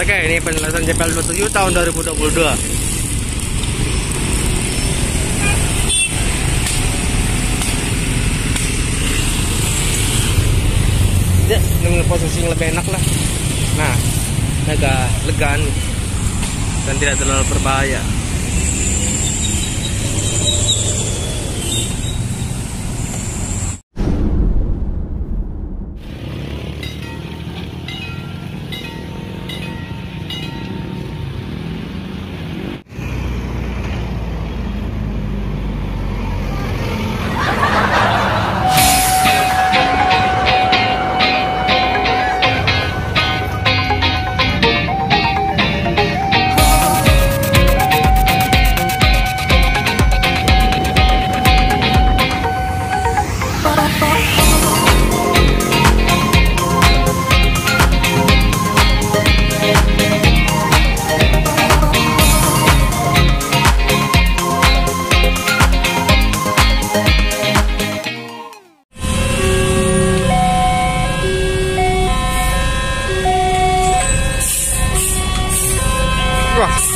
Oke, ini penjelasan JPL 27 tahun 2022. dia dengan posisi yang lebih enak lah nah agak legan dan tidak terlalu berbahaya Ross.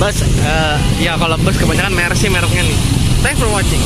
bus uh, ya kalau bus kebanyakan merek sih mereknya nih. Thanks for watching.